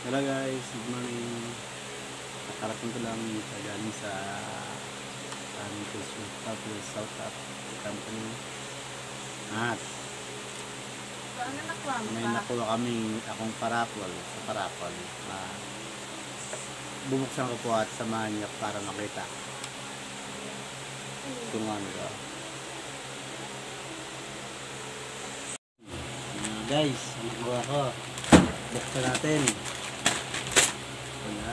Hello guys, good morning. Nakarating ko lang sa galing sa aming Facebook tapos South Africa company. At may nakuha kaming akong parapol sa parapol. Ah, bubuksan ko po at samahan niyo para makita kung ano ba. Ah, guys, nakuha ko. Buksan natin.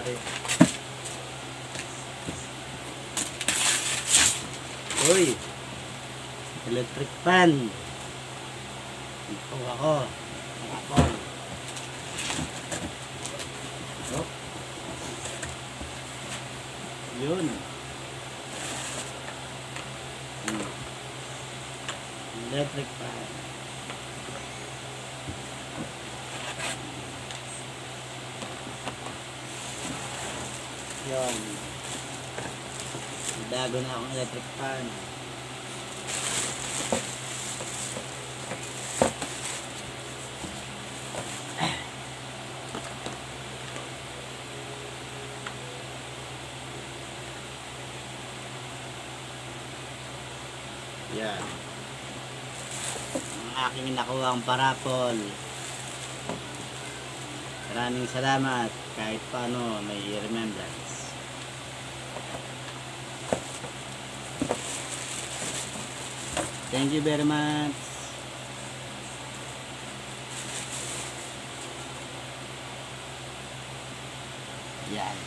Kunyari. Uy! Electric fan. Nakuha ko. Parapol. Oh. Yun. Hmm. Electric fan. Yun. Dago na akong electric fan. Yan. Ang aking nakuha ang parapol. Maraming salamat kahit paano may remembrance. Thank you very much. Yan.